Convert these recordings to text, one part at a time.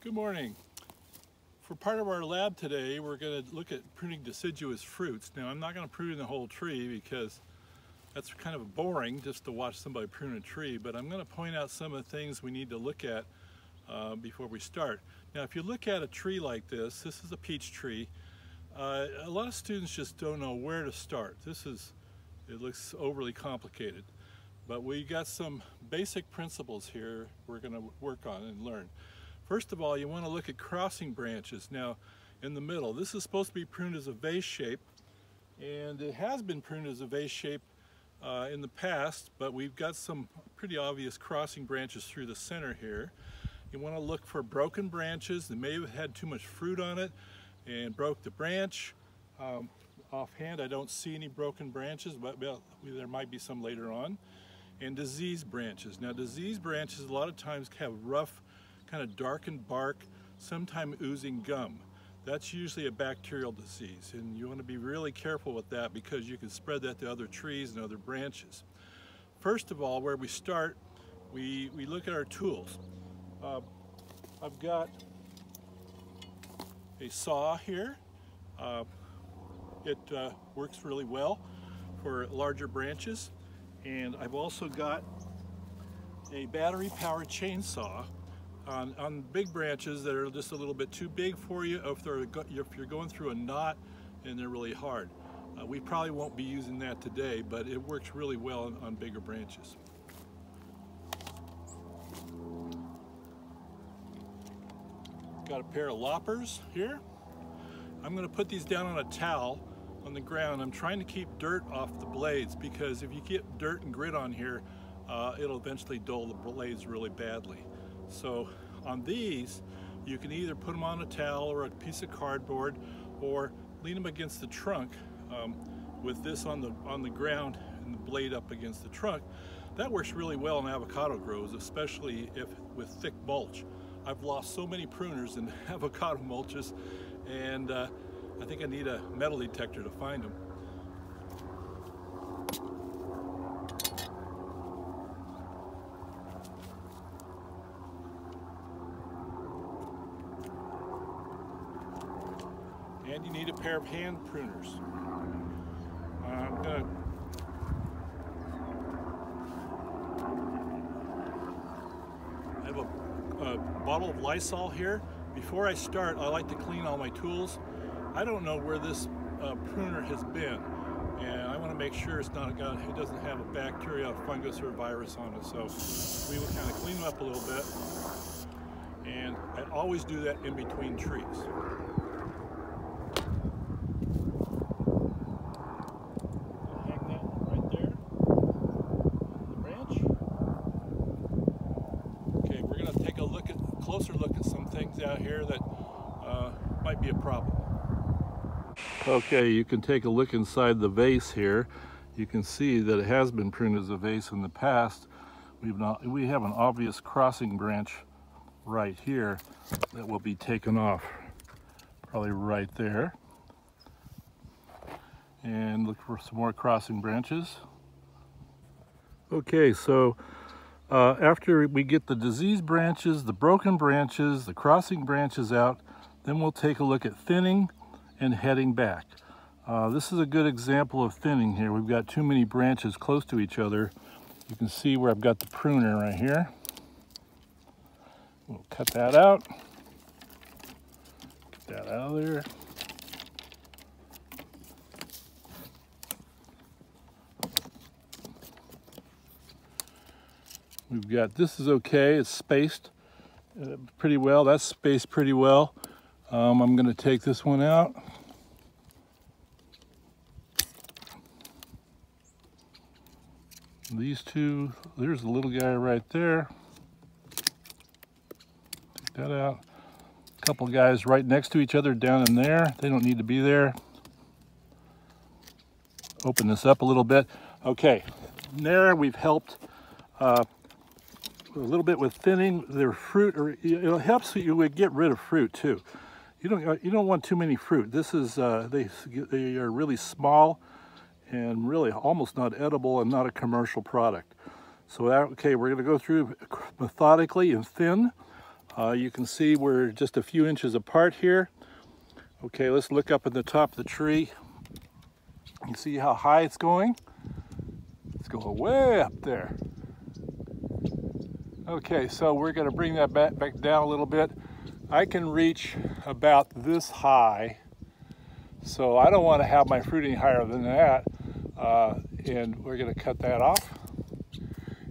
Good morning. For part of our lab today, we're going to look at pruning deciduous fruits. Now, I'm not going to prune the whole tree because that's kind of boring just to watch somebody prune a tree, but I'm going to point out some of the things we need to look at uh, before we start. Now, if you look at a tree like this, this is a peach tree, uh, a lot of students just don't know where to start. This is, it looks overly complicated, but we got some basic principles here we're going to work on and learn. First of all, you want to look at crossing branches. Now, in the middle, this is supposed to be pruned as a vase shape, and it has been pruned as a vase shape uh, in the past, but we've got some pretty obvious crossing branches through the center here. You want to look for broken branches that may have had too much fruit on it and broke the branch. Um, offhand, I don't see any broken branches, but well, there might be some later on. And diseased branches. Now, diseased branches a lot of times have rough kind of darkened bark, sometimes oozing gum. That's usually a bacterial disease and you want to be really careful with that because you can spread that to other trees and other branches. First of all, where we start, we, we look at our tools. Uh, I've got a saw here. Uh, it uh, works really well for larger branches. And I've also got a battery powered chainsaw on, on big branches that are just a little bit too big for you if, they're, if you're going through a knot and they're really hard. Uh, we probably won't be using that today, but it works really well on, on bigger branches. Got a pair of loppers here. I'm going to put these down on a towel on the ground. I'm trying to keep dirt off the blades because if you get dirt and grit on here, uh, it'll eventually dull the blades really badly. So on these, you can either put them on a towel or a piece of cardboard or lean them against the trunk um, with this on the, on the ground and the blade up against the trunk. That works really well in avocado grows, especially if with thick mulch. I've lost so many pruners in avocado mulches and uh, I think I need a metal detector to find them. and you need a pair of hand pruners. I'm gonna I have a, a bottle of Lysol here. Before I start, I like to clean all my tools. I don't know where this uh, pruner has been, and I want to make sure it's not got, it doesn't have a bacteria, fungus, or virus on it. So we will kind of clean them up a little bit, and I always do that in between trees. closer look at some things out here that uh, might be a problem. Okay, you can take a look inside the vase here. You can see that it has been pruned as a vase in the past. We've not, we have an obvious crossing branch right here that will be taken off, probably right there. And look for some more crossing branches. Okay, so uh, after we get the diseased branches, the broken branches, the crossing branches out, then we'll take a look at thinning and heading back. Uh, this is a good example of thinning here. We've got too many branches close to each other. You can see where I've got the pruner right here. We'll cut that out. Get that out of there. We've got, this is okay, it's spaced uh, pretty well. That's spaced pretty well. Um, I'm gonna take this one out. These two, there's a little guy right there. Take that out. A couple guys right next to each other down in there. They don't need to be there. Open this up a little bit. Okay, there we've helped uh, a little bit with thinning their fruit, or it helps you get rid of fruit too. You don't you don't want too many fruit. This is uh, they they are really small and really almost not edible and not a commercial product. So okay, we're going to go through methodically and thin. Uh, you can see we're just a few inches apart here. Okay, let's look up at the top of the tree. You see how high it's going? It's going way up there. Okay, so we're gonna bring that back, back down a little bit. I can reach about this high. So I don't wanna have my fruit any higher than that. Uh, and we're gonna cut that off.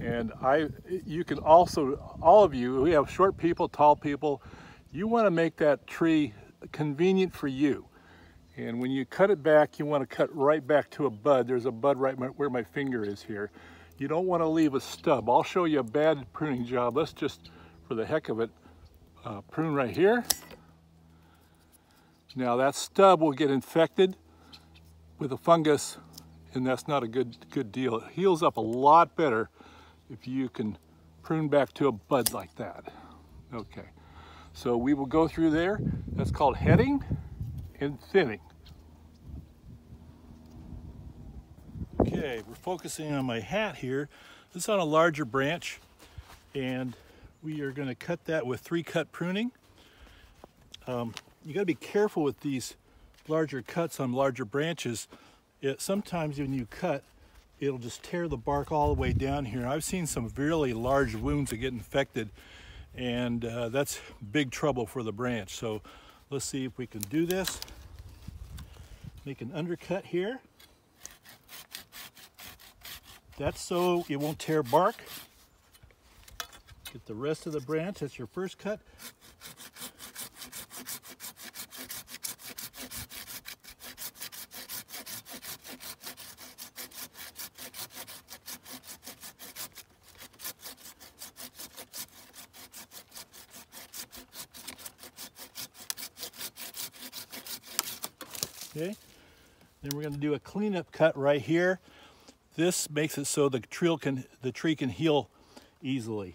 And I, you can also, all of you, we have short people, tall people, you wanna make that tree convenient for you. And when you cut it back, you wanna cut right back to a bud. There's a bud right where my finger is here. You don't want to leave a stub. I'll show you a bad pruning job. Let's just, for the heck of it, uh, prune right here. Now that stub will get infected with a fungus and that's not a good, good deal. It heals up a lot better if you can prune back to a bud like that. Okay, so we will go through there. That's called heading and thinning. Okay, we're focusing on my hat here. This is on a larger branch and we are going to cut that with three cut pruning. Um, you got to be careful with these larger cuts on larger branches. It, sometimes when you cut, it'll just tear the bark all the way down here. I've seen some really large wounds that get infected and uh, that's big trouble for the branch. So let's see if we can do this. Make an undercut here. That's so it won't tear bark. Get the rest of the branch, that's your first cut. Okay, then we're going to do a cleanup cut right here. This makes it so the tree can, the tree can heal easily.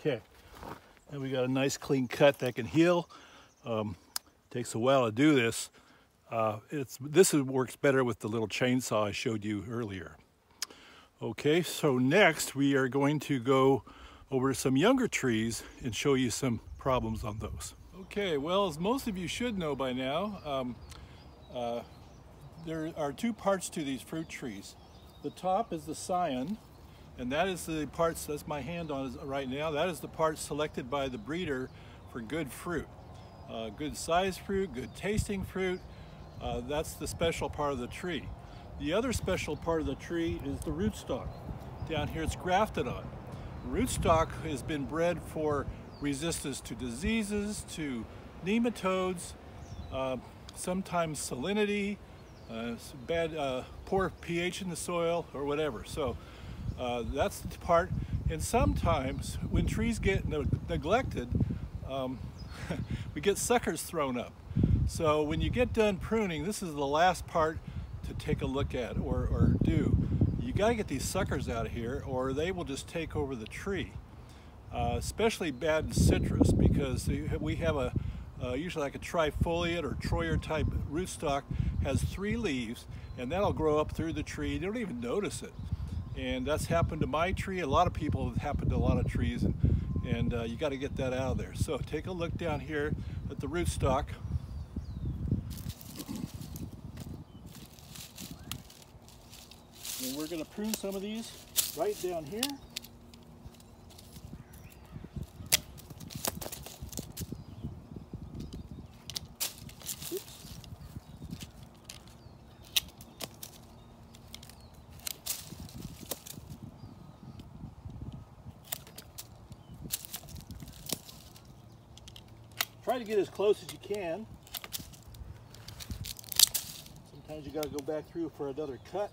Okay. And we got a nice clean cut that can heal. Um, takes a while to do this. Uh, it's, this works better with the little chainsaw I showed you earlier. Okay, so next we are going to go over some younger trees and show you some problems on those. Okay, well, as most of you should know by now, um, uh, there are two parts to these fruit trees. The top is the scion, and that is the parts, that's my hand on right now, that is the part selected by the breeder for good fruit. Uh, good size fruit, good tasting fruit, uh, that's the special part of the tree. The other special part of the tree is the rootstock. Down here it's grafted on. Rootstock has been bred for resistance to diseases, to nematodes, uh, sometimes salinity, uh, bad, uh, poor pH in the soil, or whatever. So uh, that's the part. And sometimes when trees get ne neglected, um, we get suckers thrown up. So when you get done pruning, this is the last part to take a look at or, or do. You gotta get these suckers out of here or they will just take over the tree. Uh, especially bad in citrus because we have a uh, usually like a trifoliate or Troyer type rootstock has three leaves and that'll grow up through the tree. You don't even notice it and that's happened to my tree. A lot of people have happened to a lot of trees, and, and uh, you got to get that out of there. So take a look down here at the rootstock. And we're going to prune some of these right down here. Try to get as close as you can. Sometimes you got to go back through for another cut.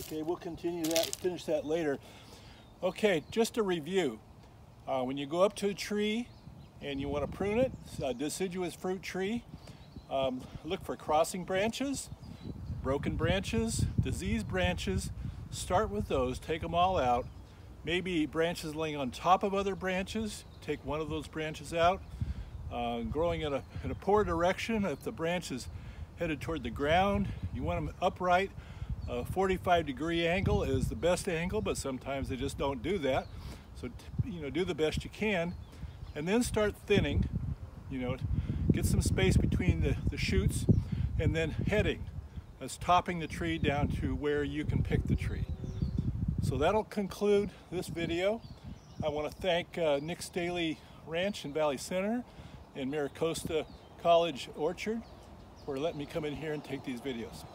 Okay, we'll continue that, finish that later. Okay, just a review. Uh, when you go up to a tree and you want to prune it, a deciduous fruit tree, um, look for crossing branches. broken branches, diseased branches, start with those, take them all out. Maybe branches laying on top of other branches, take one of those branches out. Uh, growing in a, in a poor direction, if the branch is headed toward the ground, you want them upright. A 45 degree angle is the best angle, but sometimes they just don't do that. So, you know, do the best you can. And then start thinning, you know, get some space between the, the shoots and then heading. That's topping the tree down to where you can pick the tree. So that'll conclude this video. I want to thank uh, Nick Ranch and Valley Center and MiraCosta College Orchard for letting me come in here and take these videos.